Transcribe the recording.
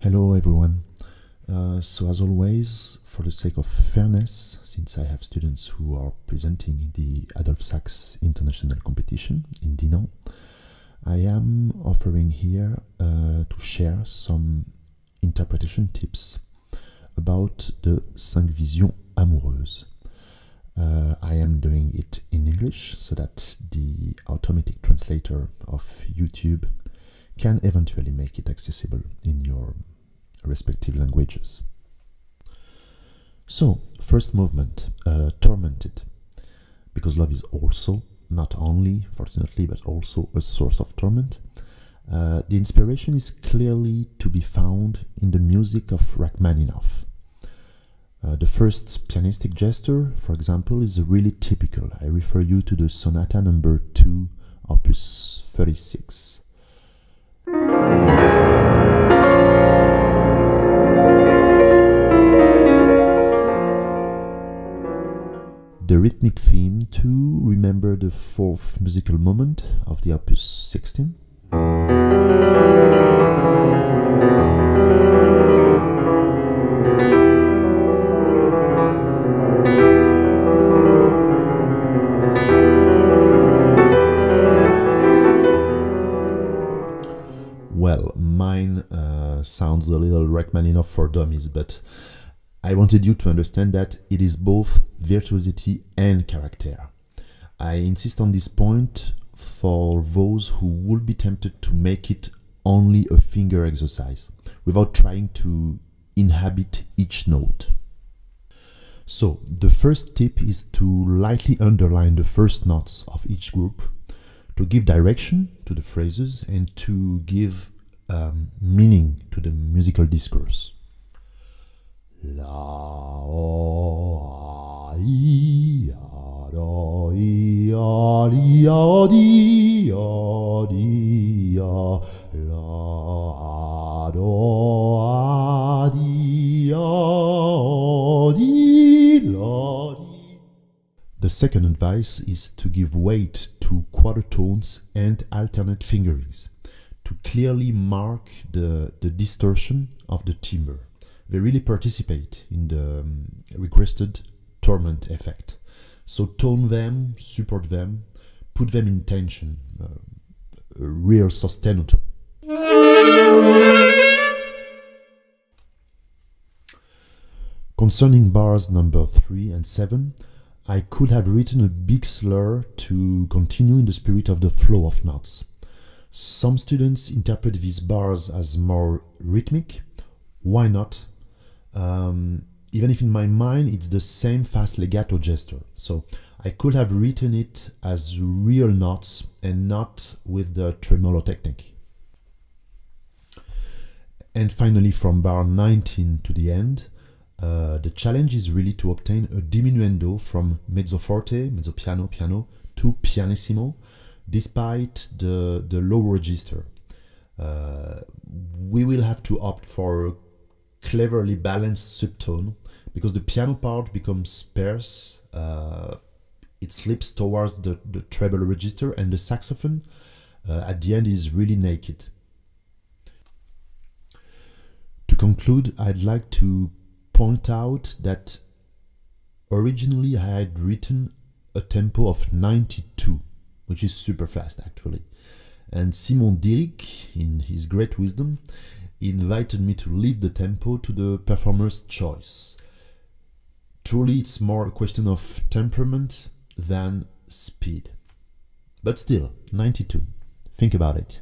Hello everyone. Uh, so as always, for the sake of fairness, since I have students who are presenting the Adolphe Sax International Competition in Dinant, I am offering here uh, to share some interpretation tips about the Cinq Visions Amoureuses. Uh, I am doing it in English so that the automatic translator of YouTube can eventually make it accessible in your respective languages. So, first movement, uh, tormented, because love is also, not only, fortunately, but also a source of torment. Uh, the inspiration is clearly to be found in the music of Rachmaninoff. Uh, the first pianistic gesture, for example, is really typical. I refer you to the Sonata number 2, opus 36. The rhythmic theme to remember the fourth musical moment of the opus 16. Sounds a little Rachmaninoff for dummies, but I wanted you to understand that it is both virtuosity and character. I insist on this point for those who would be tempted to make it only a finger exercise without trying to inhabit each note. So, the first tip is to lightly underline the first notes of each group to give direction to the phrases and to give um, meaning to the musical discourse. La o i a do i a a di a di a la do a di a di la di. The second advice is to give weight to quarter tones and alternate fingerings to clearly mark the, the distortion of the timbre they really participate in the um, requested torment effect. So tone them, support them, put them in tension, uh, real sostenuto. Concerning bars number 3 and 7, I could have written a big slur to continue in the spirit of the flow of notes. Some students interpret these bars as more rhythmic. Why not? Um, even if in my mind it's the same fast legato gesture. So I could have written it as real notes and not with the tremolo technique. And finally, from bar 19 to the end, uh, the challenge is really to obtain a diminuendo from mezzo forte, mezzo piano, piano to pianissimo, despite the, the low register. Uh, we will have to opt for a cleverly balanced subtone because the piano part becomes sparse. Uh, it slips towards the, the treble register, and the saxophone uh, at the end is really naked. To conclude, I'd like to point out that originally I had written a tempo of 92, which is super fast actually. And Simon Diricq, in his great wisdom, invited me to leave the tempo to the performer's choice. Truly, it's more a question of temperament than speed. But still, 92. Think about it.